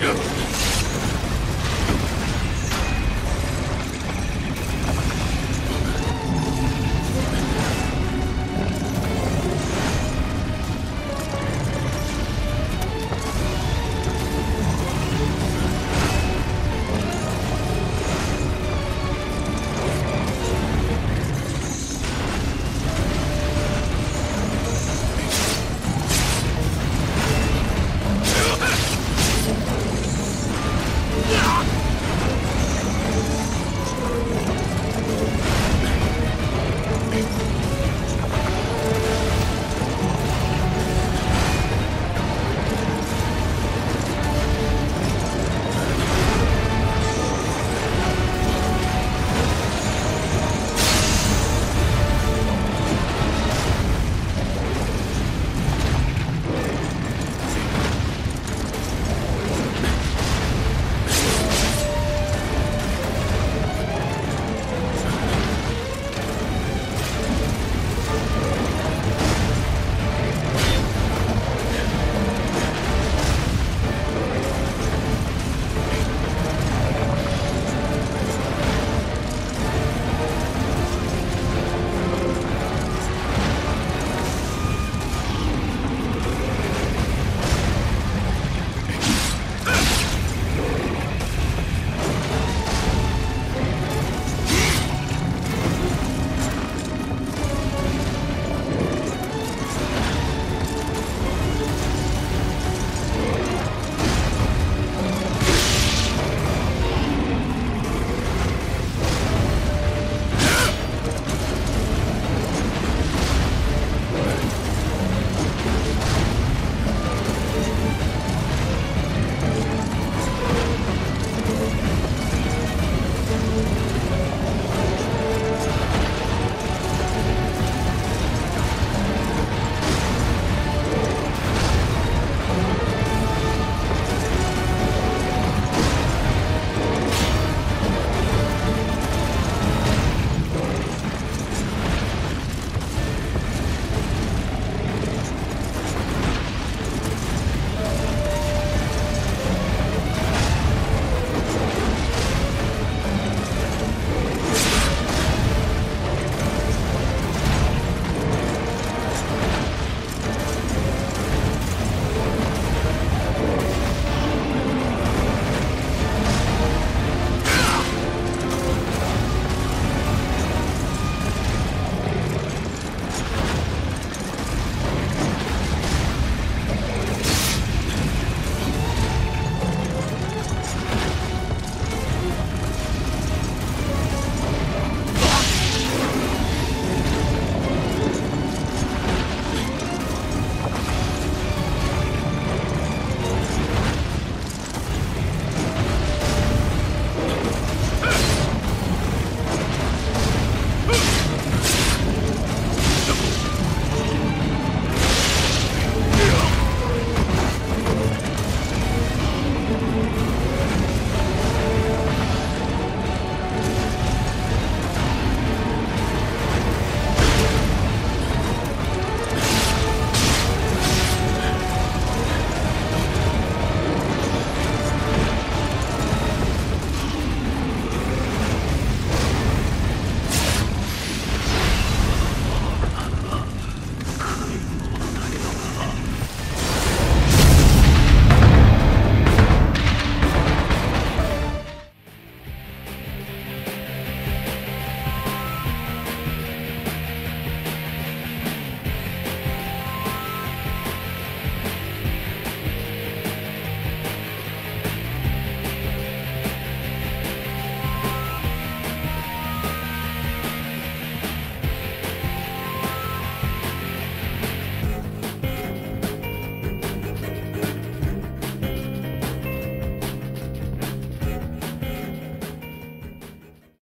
Yes.